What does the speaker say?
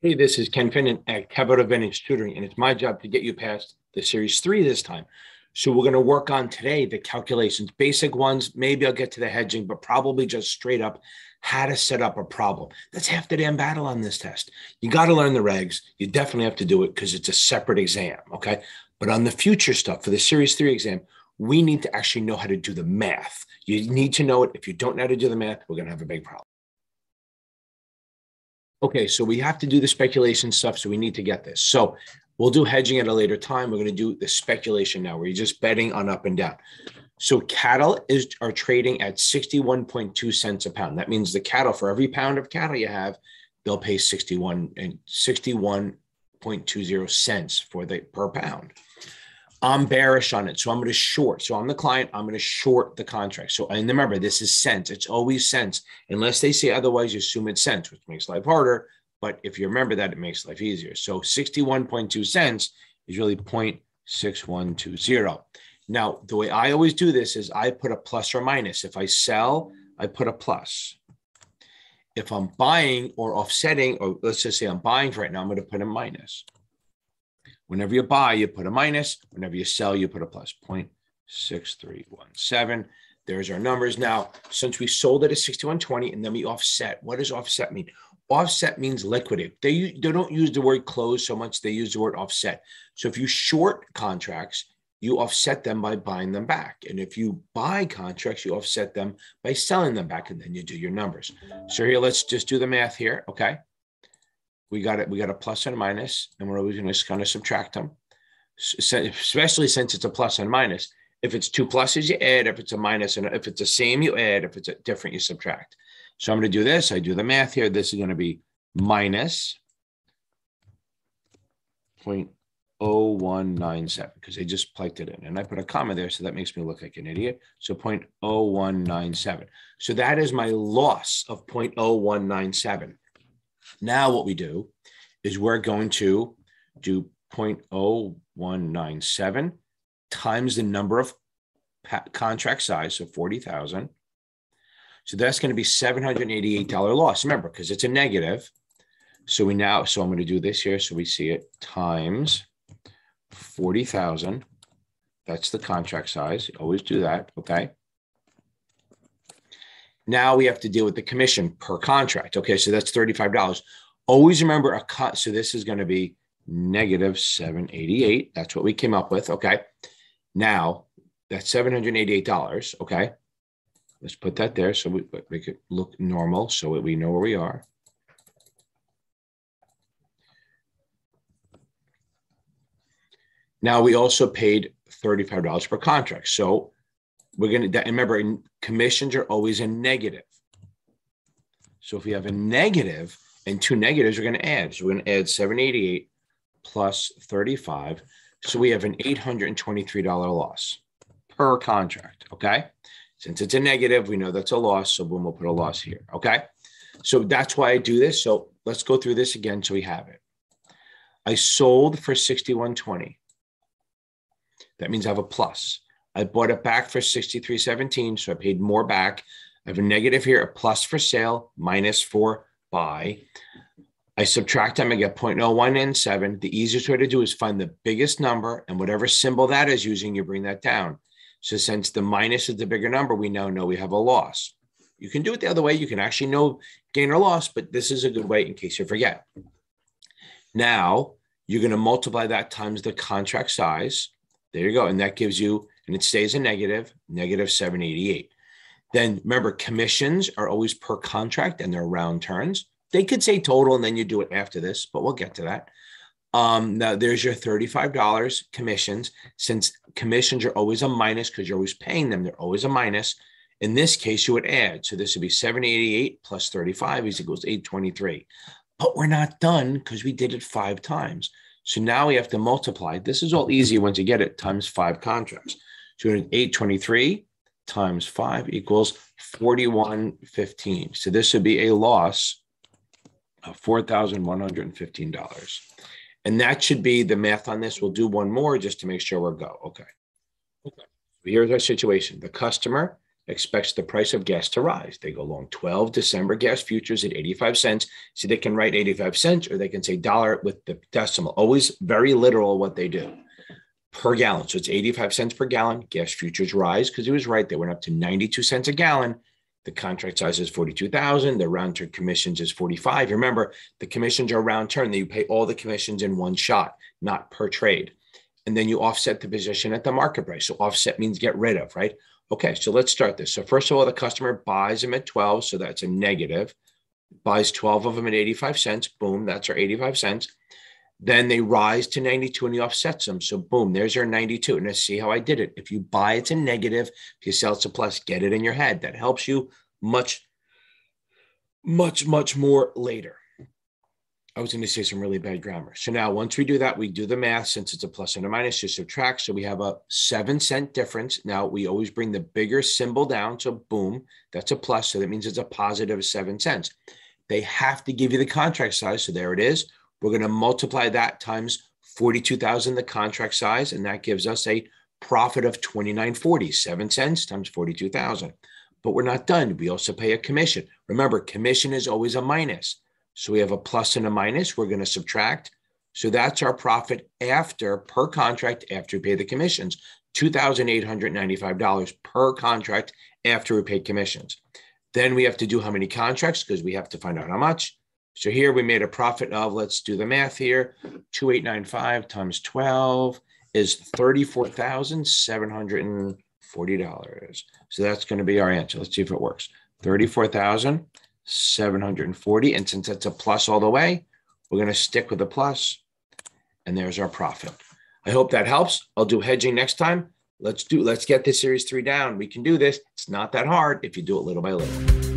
Hey, this is Ken Finnen at Capital Advantage Tutoring, and it's my job to get you past the series three this time. So we're going to work on today the calculations, basic ones. Maybe I'll get to the hedging, but probably just straight up how to set up a problem. That's half the damn battle on this test. You got to learn the regs. You definitely have to do it because it's a separate exam. Okay. But on the future stuff for the series three exam, we need to actually know how to do the math. You need to know it. If you don't know how to do the math, we're going to have a big problem. Okay, so we have to do the speculation stuff, so we need to get this. So we'll do hedging at a later time. We're going to do the speculation now, where you're just betting on up and down. So cattle is are trading at 61.2 cents a pound. That means the cattle for every pound of cattle you have, they'll pay 61 and 61.20 cents for the per pound. I'm bearish on it. So I'm going to short. So I'm the client. I'm going to short the contract. So, and remember, this is cents. It's always cents. Unless they say otherwise, you assume it's cents, which makes life harder. But if you remember that, it makes life easier. So 61.2 cents is really 0.6120. Now, the way I always do this is I put a plus or minus. If I sell, I put a plus. If I'm buying or offsetting, or let's just say I'm buying for right now, I'm going to put a minus. Whenever you buy, you put a minus. Whenever you sell, you put a plus 0.6317. There's our numbers. Now, since we sold it at 6120 and then we offset, what does offset mean? Offset means liquidate. They, they don't use the word close so much, they use the word offset. So if you short contracts, you offset them by buying them back. And if you buy contracts, you offset them by selling them back, and then you do your numbers. So here, let's just do the math here. Okay we got it. We got a plus and a minus, and we're always going to kind of subtract them, especially since it's a plus and minus. If it's two pluses, you add. If it's a minus, and if it's the same, you add. If it's a different, you subtract. So I'm going to do this. I do the math here. This is going to be minus 0.0197 because they just plugged it in. And I put a comma there, so that makes me look like an idiot. So 0.0197. So that is my loss of 0.0197. Now, what we do is we're going to do 0.0197 times the number of contract size, so 40,000. So that's going to be $788 loss. Remember, because it's a negative. So we now, so I'm going to do this here. So we see it times 40,000. That's the contract size. Always do that. Okay. Now we have to deal with the commission per contract. Okay, so that's $35. Always remember a cut. So this is going to be negative 788. That's what we came up with. Okay. Now that's $788. Okay. Let's put that there so we make it look normal so we know where we are. Now we also paid $35 per contract. So we're going to remember commissions are always a negative. So if we have a negative and two negatives, we're going to add. So we're going to add 788 plus 35. So we have an $823 loss per contract. Okay. Since it's a negative, we know that's a loss. So boom, we'll put a loss here. Okay. So that's why I do this. So let's go through this again so we have it. I sold for 6120. That means I have a plus. I bought it back for 63.17, so I paid more back. I have a negative here, a plus for sale, minus for buy. I subtract them, I get 0.01 and 7. The easiest way to do is find the biggest number and whatever symbol that is using, you bring that down. So since the minus is the bigger number, we now know we have a loss. You can do it the other way. You can actually know gain or loss, but this is a good way in case you forget. Now you're going to multiply that times the contract size. There you go. And that gives you and it stays a negative, negative 788. Then remember, commissions are always per contract and they're round turns. They could say total and then you do it after this, but we'll get to that. Um, now there's your $35 commissions. Since commissions are always a minus because you're always paying them, they're always a minus. In this case, you would add. So this would be 788 plus 35 is equals 823. But we're not done because we did it five times. So now we have to multiply. This is all easy once you get it times five contracts. 823 times 5 equals 4115. So this would be a loss of $4,115. And that should be the math on this. We'll do one more just to make sure we're go. Okay. Okay. Here's our situation. The customer expects the price of gas to rise. They go long 12 December gas futures at 85 cents. So they can write 85 cents or they can say dollar with the decimal. Always very literal what they do per gallon. So it's 85 cents per gallon. Gas futures rise because he was right. They went up to 92 cents a gallon. The contract size is 42,000. The round turn commissions is 45. Remember, the commissions are round turn. You pay all the commissions in one shot, not per trade. And then you offset the position at the market price. So offset means get rid of, right? Okay, so let's start this. So first of all, the customer buys them at 12, so that's a negative. Buys 12 of them at 85 cents. Boom, that's our 85 cents. Then they rise to 92 and he offsets them. So boom, there's your 92. Now see how I did it. If you buy it's a negative, if you sell it's a plus, get it in your head. That helps you much, much, much more later. I was going to say some really bad grammar. So now once we do that, we do the math since it's a plus and a minus to subtract. So we have a seven cent difference. Now we always bring the bigger symbol down. So boom, that's a plus. So that means it's a positive seven cents. They have to give you the contract size. So there it is. We're going to multiply that times 42,000, the contract size. And that gives us a profit of 29.40, seven cents times 42,000. But we're not done. We also pay a commission. Remember, commission is always a minus. So we have a plus and a minus. We're going to subtract. So that's our profit after per contract after we pay the commissions, $2,895 per contract after we pay commissions. Then we have to do how many contracts because we have to find out how much. So here we made a profit of, let's do the math here, 2895 times 12 is $34,740. So that's going to be our answer. Let's see if it works. 34,740. And since it's a plus all the way, we're going to stick with the plus, and there's our profit. I hope that helps. I'll do hedging next time. Let's do let's get this series three down. We can do this. It's not that hard if you do it little by little.